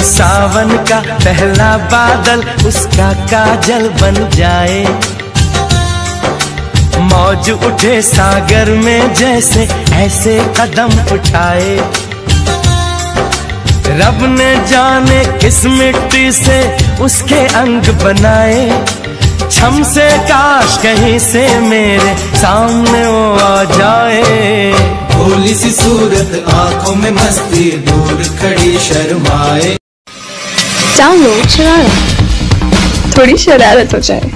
सावन का पहला बादल उसका काजल बन जाए। मौज उठे सागर में जैसे ऐसे कदम उठाए। रब ने जाने किस मिट्टी से उसके अंग बनाए। छम से काश कहीं से मेरे सामने वो आ जाए। भोली सी सूरत आँखों में मस्ती, दूर खड़ी शर्माए। डाउनलोड शरारा थोड़ी शरारत हो जाए।